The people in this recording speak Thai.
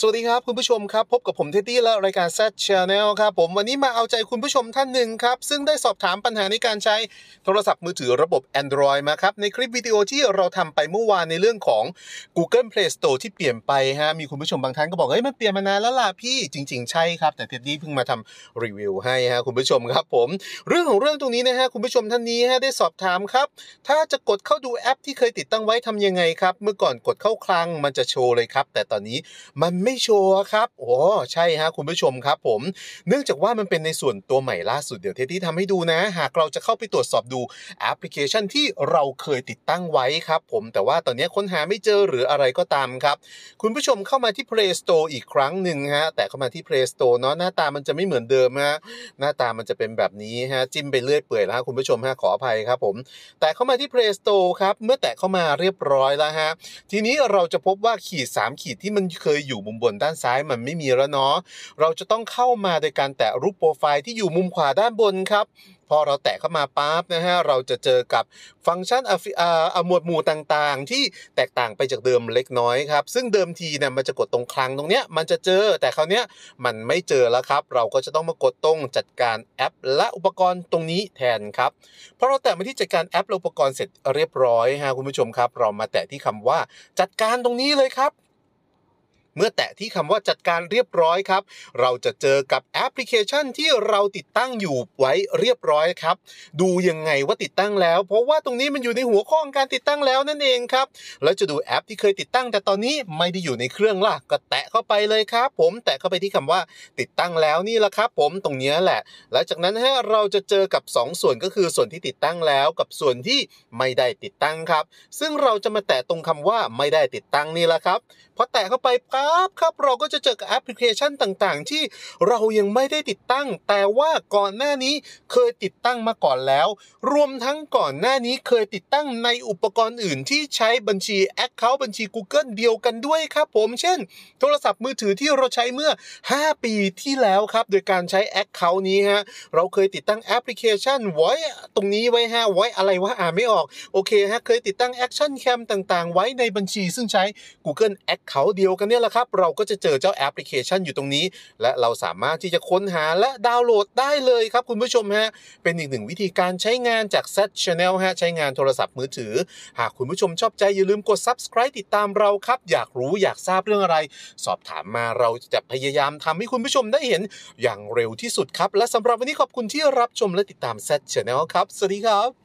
สวัสดีครับคุณผู้ชมครับ พบกับผมเท็ดดี้และรายการ Z Channel ครับผมวันนี้มาเอาใจคุณผู้ชมท่านหนึ่งครับ ซึ่งได้สอบถามปัญหาในการใช้โทรศัพท์มือถือระบบ Android มาครับ ในคลิปวิดีโอที่เราทำไปเมื่อวานในเรื่องของ Google Play Store ที่เปลี่ยนไปฮะมีคุณผู้ชมบางท่านก็บอกเฮ้ยมันเปลี่ยนมานานแล้วล่ะพี่จริง ๆ ใช่ครับ แต่เท็ดดี้เพิ่งมาทำรีวิวให้ฮะคุณผู้ชมครับผม เรื่องของเรื่องตรงนี้นะฮะคุณผู้ชมท่านนี้ฮะได้สอบถามครับ ถ้าจะกดเข้าดูแอปที่เคยติดตั้งไว้ทำยังไงครับเมื่อก่อนกดเข้าคลังมันจะโชว์เลยครับแต่ตอนนี้มันไม่โชว์ครับโอ้ใช่ฮะคุณผู้ชมครับผม เนื่องจากว่ามันเป็นในส่วนตัวใหม่ล่าสุดเดี๋ยวเทดดี้ทำให้ดูนะ หากเราจะเข้าไปตรวจสอบดูแอปพลิเคชันที่เราเคยติดตั้งไว้ครับผมแต่ว่าตอนนี้ค้นหาไม่เจอหรืออะไรก็ตามครับ คุณผู้ชมเข้ามาที่ Play Store อีกครั้งหนึ่งฮะแต่เข้ามาที่ Play Store เนาะหน้าตามันจะไม่เหมือนเดิมฮะหน้าตามันจะเป็นแบบนี้ฮะจิ้มไปเรื่อยเปื่อยแล้วคุณผู้ชมฮะขออภัยครับผม แต่เข้ามาที่ Play Store ครับเมื่อแตะเข้ามาเรียบร้อยแล้วฮะทีนี้เราจะพบว่าขีด3ขีดที่มันเคยอยู่มุมบนด้านซ้ายมันไม่มีแล้วเนาะเราจะต้องเข้ามาโดยการแตะรูปโปรไฟล์ที่อยู่มุมขวาด้านบนครับพอเราแตะเข้ามาปั๊บนะฮะเราจะเจอกับฟังก์ชันอะอ่าอ่าหมวดหมู่ต่างๆ ที่แตกต่างไปจากเดิมเล็กน้อยครับซึ่งเดิมทีเนี่ยมันจะกดตรงคลังตรงเนี้ยมันจะเจอแต่คราวเนี้ยมันไม่เจอแล้วครับ เราก็จะต้องมากดตรงจัดการแอป และอุปกรณ์ตรงนี้แทนครับพอเราแตะมาที่จัดการแอปและอุปกรณ์เสร็จเรียบร้อยฮะคุณผู้ชมครับ เรามาแตะที่คำว่าจัดการตรงนี้เลยครับ เมื่อแตะที่คำว่าจัดการเรียบร้อยครับ เราจะเจอกับแอปพลิเคชันที่เราติดตั้งอยู่ไว้เรียบร้อยครับ ดูยังไงว่าติดตั้งแล้ว เพราะว่าตรงนี้มันอยู่ในหัวข้อของการติดตั้งแล้วนั่นเองครับ แล้วจะดูแอปที่เคยติดตั้ง แต่ตอนนี้ไม่ได้อยู่ในเครื่องล่ะ ก็แตะเข้าไปเลยครับ ผมแตะเข้าไปที่คำว่าติดตั้งแล้วนี่แหละครับ ผมตรงนี้แหละและจากนั้นฮะเราจะเจอกับ 2 ส่วนก็คือส่วนที่ติดตั้งแล้วกับส่วนที่ไม่ได้ติดตั้งครับ ซึ่งเราจะมาแตะตรงคำว่าไม่ได้ติดตั้งนี่แหละครับพอแตะเข้าไปปัับครับเราก็จะเจอกับแอปพลิเคชันต่างๆ ที่เรายังไม่ได้ติดตั้ง แต่ว่าก่อนหน้านี้เคยติดตั้งมาก่อนแล้ว รวมทั้งก่อนหน้านี้เคยติดตั้งในอุปกรณ์อื่นที่ใช้บัญชี Account บัญชี Google เดียวกันด้วยครับผม เช่น โทรศัพท์มือถือที่เราใช้เมื่อ 5 ปีที่แล้วครับ โดยการใช้ Account นี้ฮะ เราเคยติดตั้งแอปพลิเคชันไว้ตรงนี้ไว้ฮะไว้อะไรวะอ่านไม่ออก โอเคฮะ เคยติดตั้ง Action Cam ต่างๆ ไว้ในบัญชีซึ่งใช้ Google Account เดียวกันเนี่ยแหละครับ เราก็จะเจอเจ้าแอปพลิเคชันอยู่ตรงนี้ และเราสามารถที่จะค้นหาและดาวน์โหลดได้เลยครับคุณผู้ชมฮะ เป็นอีกหนึ่งวิธีการใช้งานจาก Z Channel ฮะ ใช้งานโทรศัพท์มือถือ หากคุณผู้ชมชอบใจอย่าลืมกด subscribe ติดตามเราครับ อยากรู้อยากทราบเรื่องอะไร สอบถามมาเราจะพยายามทำให้คุณผู้ชมได้เห็นอย่างเร็วที่สุดครับ และสำหรับวันนี้ขอบคุณที่รับชมและติดตาม Z Channel ครับ สวัสดีครับ